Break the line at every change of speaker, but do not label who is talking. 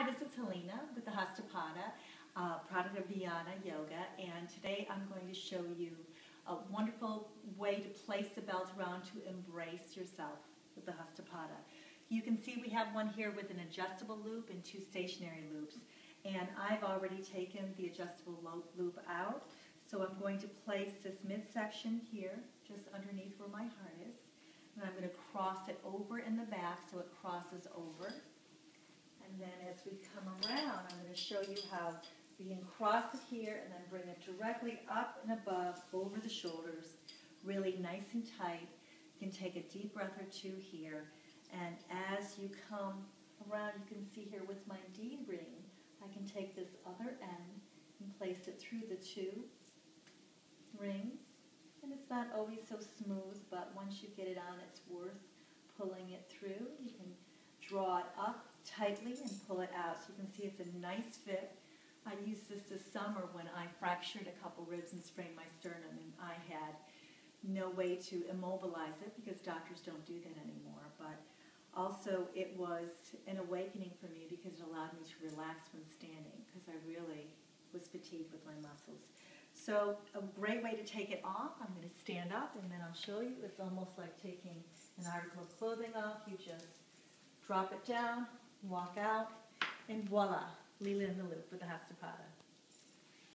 Hi, this is Helena with the Hastapada, uh, product of Vyana Yoga, and today I'm going to show you a wonderful way to place the belt around to embrace yourself with the Hastapada. You can see we have one here with an adjustable loop and two stationary loops, and I've already taken the adjustable loop out, so I'm going to place this midsection here, just underneath where my heart is, and I'm going to cross it over in the back so it crosses over. We come around, I'm going to show you how we can cross it here and then bring it directly up and above over the shoulders, really nice and tight. You can take a deep breath or two here. And as you come around, you can see here with my D ring, I can take this other end and place it through the two rings. And it's not always so smooth, but once you get it on, it's worth pulling it through. You can draw it up tightly and pull it out. So you can see it's a nice fit. I used this this summer when I fractured a couple ribs and sprained my sternum, and I had no way to immobilize it because doctors don't do that anymore. But also, it was an awakening for me because it allowed me to relax when standing because I really was fatigued with my muscles. So, a great way to take it off, I'm going to stand up and then I'll show you. It's almost like taking an article of clothing off. You just drop it down, walk out, and voila, Leela in the loop with the Hastapada.